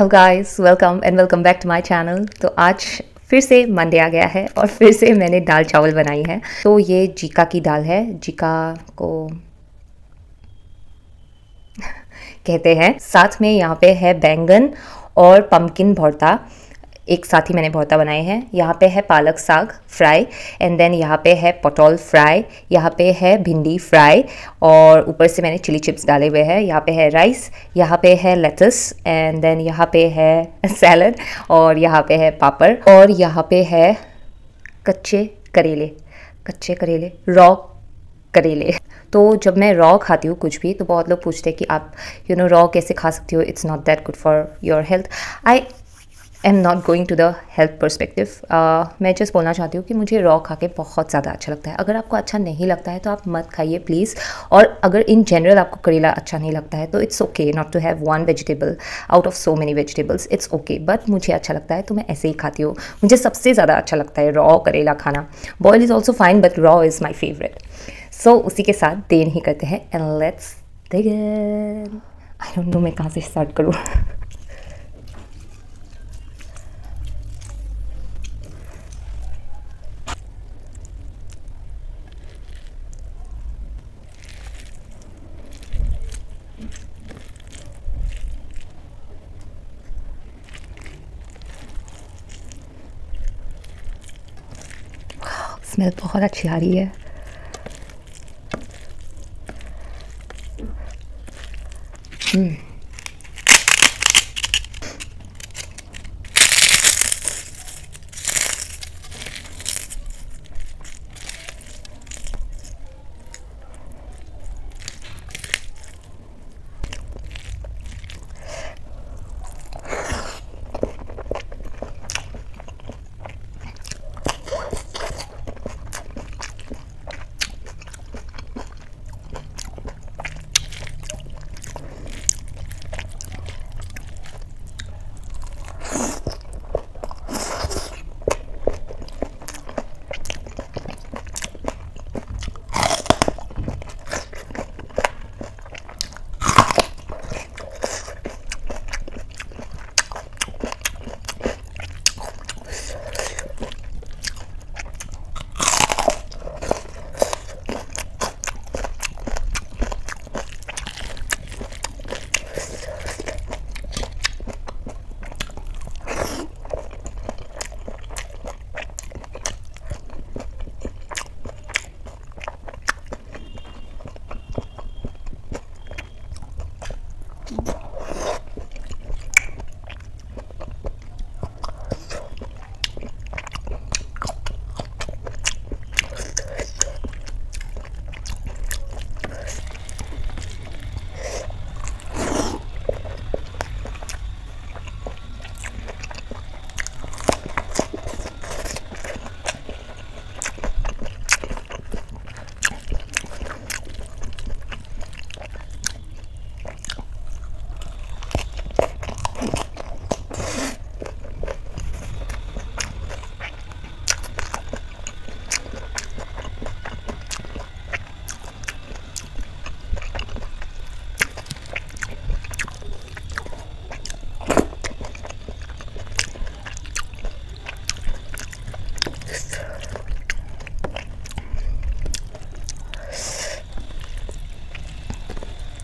Hello guys welcome and welcome back to my channel तो आज फिर से मंडे आ गया है और फिर से मैंने दाल चावल बनाई है। तो ये जीका की दाल है। जीका को कहते हैं। साथ में यहाँ पे है बैंगन और पम्पकिन भरता। एक साथ ही मैंने भरता बनाए हैं। यहाँ पे है पालक साग फ्राई एंड देन यहाँ पे है पटोल फ्राई, यहाँ पे है भिंडी फ्राई, और ऊपर से मैंने चिली चिप्स डाले हुए हैं। यहाँ पे है राइस यहाँ पे है लेटस एंड देन यहाँ पे है सैलड और यहाँ पे है पापड़, और यहाँ पे है कच्चे करेले कच्चे करेले रॉ करेले। तो जब मैं रॉ खाती हूँ कुछ भी तो बहुत लोग पूछते हैं कि आप यू नो रॉ कैसे खा सकती हो? It's not that good for your health I am not going to the health perspective मैं जस्ट बोलना चाहती हूँ कि मुझे रॉ खा के बहुत ज़्यादा अच्छा लगता है। अगर आपको अच्छा नहीं लगता है तो आप मत खाइए प्लीज़ और अगर इन जनरल आपको करेला अच्छा नहीं लगता है तो it's okay not to have one vegetable out of so many vegetables it's okay but मुझे अच्छा लगता है तो मैं ऐसे ही खाती हूँ। मुझे सबसे ज़्यादा अच्छा लगता है रॉ करेला खाना। Boil is also fine but raw is my favourite so उसी के साथ देन ही करते हैं and let's I don't know मैं कहाँ से स्टार्ट करूँ। बहुत अच्छी आ है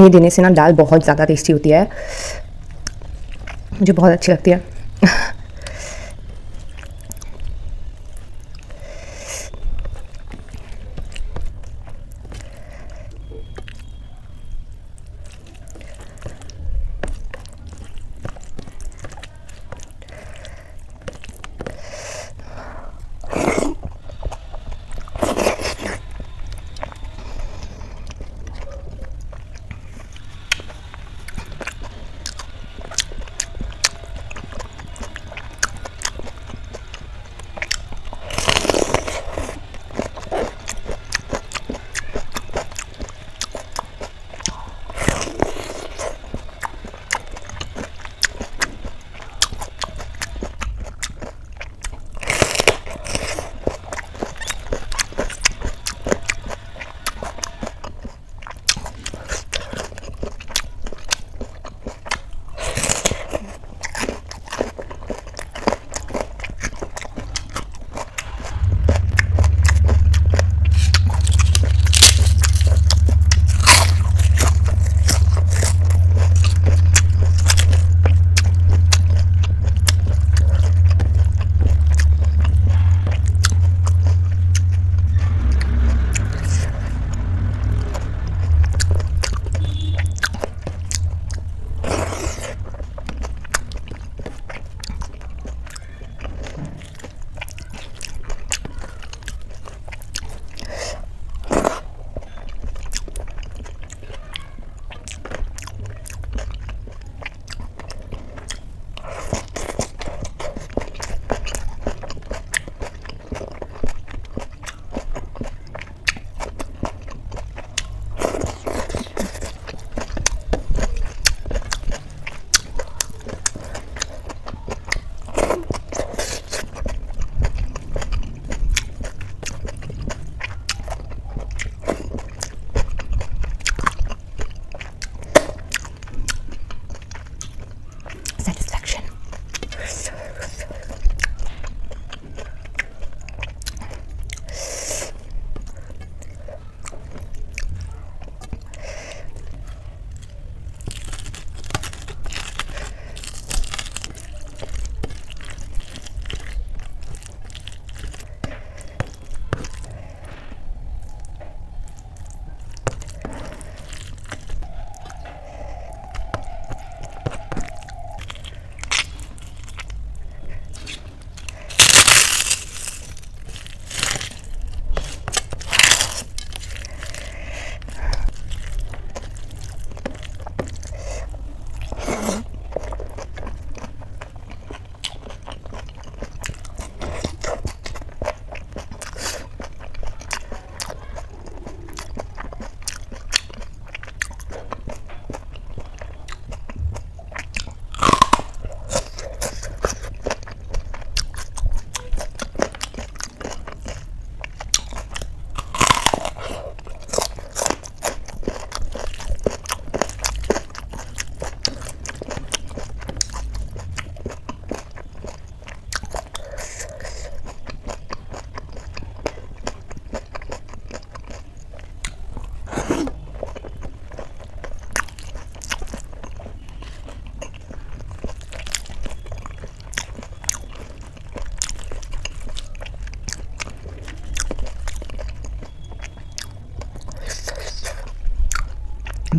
ये देने से ना दाल बहुत ज़्यादा टेस्टी होती है। मुझे बहुत अच्छी लगती है।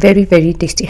Very very tasty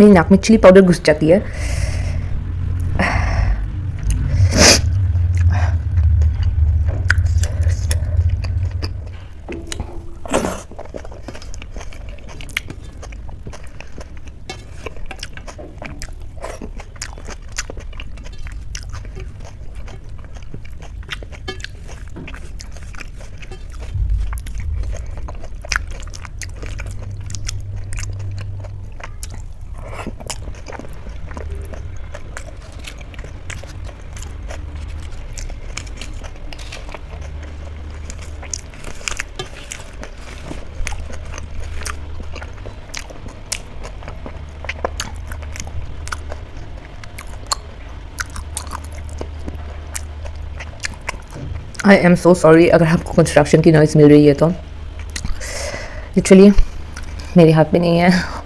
मेरी नाक में चिली पाउडर घुस जाती है। आई एम सो सॉरी अगर आपको कंस्ट्रक्शन की नॉइज़ मिल रही है तो। लिटरली मेरे हाथ में नहीं है।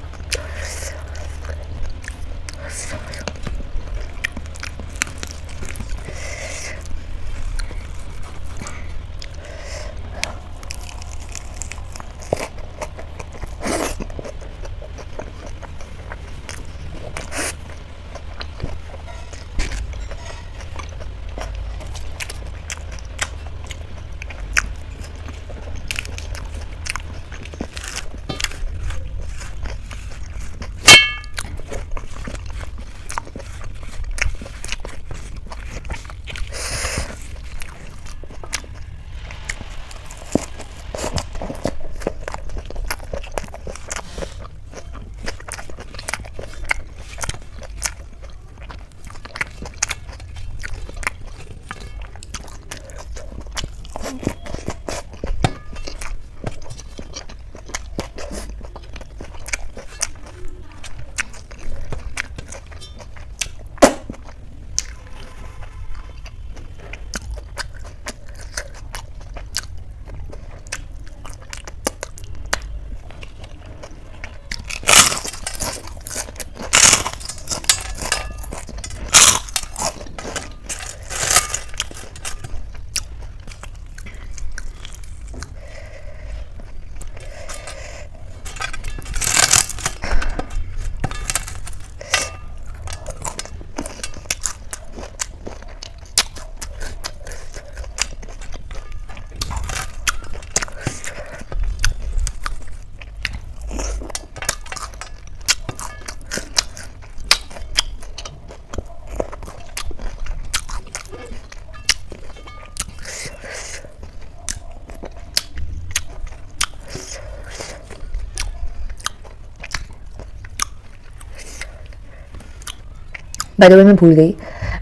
बाय द वे मैं भूल गई।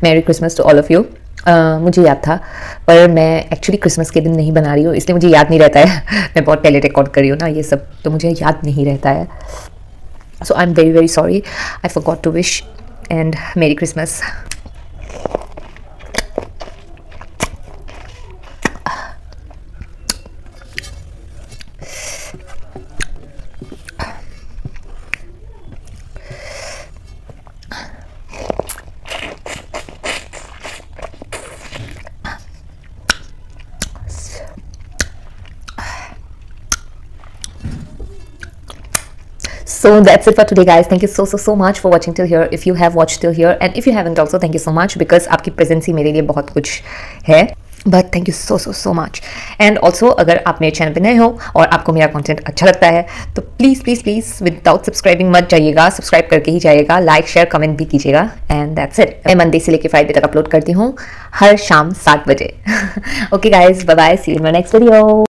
Merry Christmas to all of you मुझे याद था, पर मैं एक्चुअली क्रिसमस के दिन नहीं बना रही हूँ, इसलिए मुझे याद नहीं रहता है। मैं बहुत पहले रिकॉर्ड कर रही हूँ ना, ये सब तो मुझे याद नहीं रहता है। So I am very very sorry I forgot to wish and merry Christmas so that's it for today, guys. Thank you so so so much for watching till here. If you have watched till here, and if you haven't also, thank you so much, because आपकी presence ही मेरे लिए बहुत कुछ है। But thank you so so so much and also अगर आप मेरे चैनल पे नए हो और आपको मेरा कंटेंट अच्छा लगता है तो please please please without subscribing मत जाइएगा। सब्सक्राइब करके ही जाइएगा। लाइक शेयर कमेंट भी कीजिएगा। एंड दैट्स इट मैं मंडे से लेकर फ्राइडे तक अपलोड करती हूँ। हर शाम सात बजे। Okay guys bye bye see you next video